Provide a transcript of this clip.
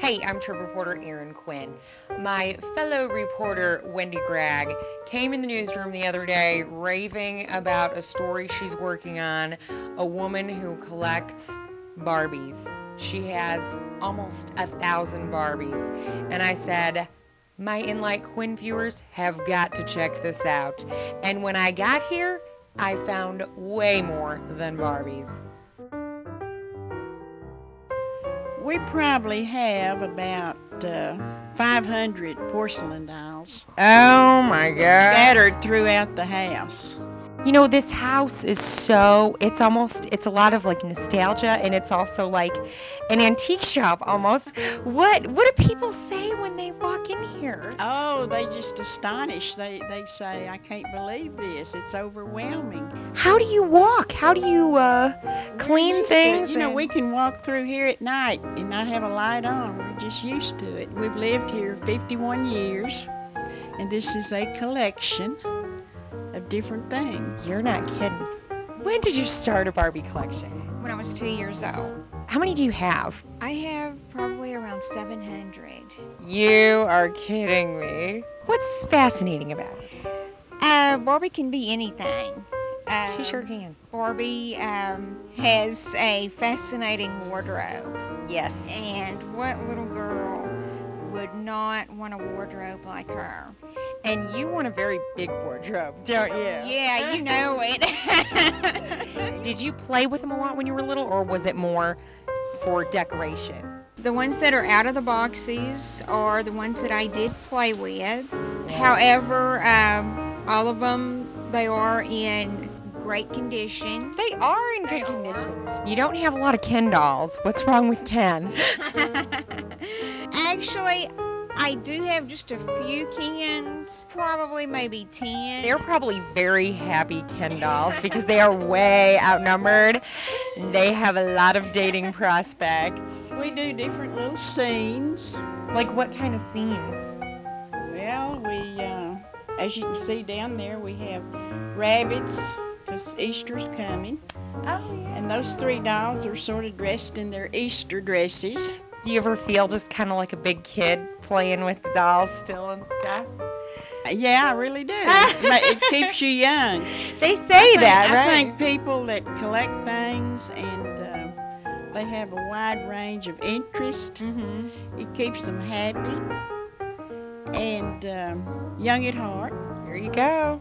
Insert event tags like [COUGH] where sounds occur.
Hey, I'm Trib reporter Erin Quinn. My fellow reporter Wendy Gregg came in the newsroom the other day raving about a story she's working on a woman who collects Barbies. She has almost a thousand Barbies. And I said, my Enlight Quinn viewers have got to check this out. And when I got here, I found way more than Barbies. We probably have about uh, 500 porcelain dolls Oh my god. scattered throughout the house. You know, this house is so, it's almost, it's a lot of like nostalgia and it's also like an antique shop almost. What, what do people say when they walk in here? Oh, they just astonish. They, they say, I can't believe this. It's overwhelming. How do you walk? How do you uh, clean things? You know, we can walk through here at night and not have a light on. We're just used to it. We've lived here 51 years, and this is a collection of different things. You're not kidding. When did you start a Barbie collection? when I was two years old. How many do you have? I have probably around 700. You are kidding me. What's fascinating about it? Uh, Barbie can be anything. Um, She sure can. Barbie um, has a fascinating wardrobe. Yes. And what little girl would not want a wardrobe like her? And you want a very big wardrobe, don't you? Yeah, you know it. [LAUGHS] Did you play with them a lot when you were little, or was it more for decoration? the ones that are out of the boxes are the ones that I did play with. However, um, all of them, they are in great condition. They are in They good are. condition. You don't have a lot of Ken dolls. What's wrong with Ken? [LAUGHS] Actually, I do have just a few Kens, probably maybe 10. They're probably very happy Ken dolls because they are way outnumbered. They have a lot of dating prospects. We do different little scenes. Like what kind of scenes? Well, we, uh, as you can see down there, we have rabbits Easter's coming. Oh yeah. And those three dolls are sort of dressed in their Easter dresses. Do you ever feel just kind of like a big kid playing with dolls still and stuff? Yeah, I really do. [LAUGHS] It keeps you young. They say think- that, right? I think people that collect things and uh, they have a wide range of interest. hmm It keeps them happy and um, young at heart. Here you go.